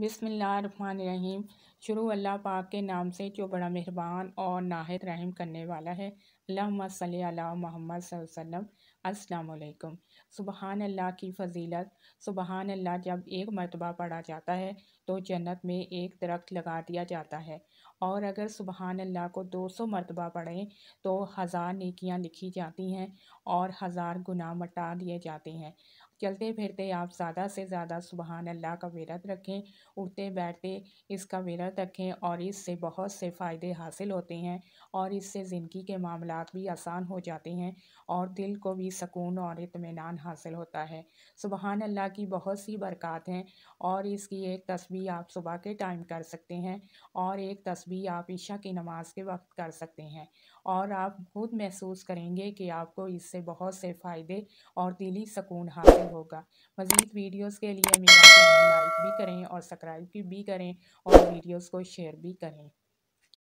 बिसमीम शुरू अल्लाह पाक के नाम से जो बड़ा मेहरबान और नाहित रहम करने वाला है अल्लाह सल महमद वसल्लम अस्सलाम वालेकुम सुबहान अल्लाह की फ़जीलत। सुबहान अल्लाह जब एक मरतबा पढ़ा जाता है तो जन्नत में एक दरख्त लगा दिया जाता है। और अगर सुबहान अल्लाह को 200 मरतबा पढ़ें तो हज़ार नेकियाँ लिखी जाती हैं और हज़ार गुनाह मटा दिए जाते हैं। चलते फिरते आप ज़्यादा से ज़्यादा सुबहान अल्लाह का विरत रखें उठते बैठते इसका विरत रखें और इससे बहुत से फ़ायदे हासिल होते हैं और इससे ज़िंदगी के मामला भी आसान हो जाते हैं और दिल को भी सुकून और इतमान हासिल होता है। सुबहान अल्लाह की बहुत सी बरक़ात हैं और इसकी एक तस्वीर आप सुबह के टाइम कर सकते हैं और एक तस्वीर आप ईशा की नमाज़ के वक्त कर सकते हैं और आप खुद महसूस करेंगे कि आपको इससे बहुत से फ़ायदे और दिली सुकून हासिल होगा। मज़ीद वीडियोज़ के लिए मेरा चैनल लाइक भी करें और सब्सक्राइब भी करें और वीडियोस को शेयर भी करें।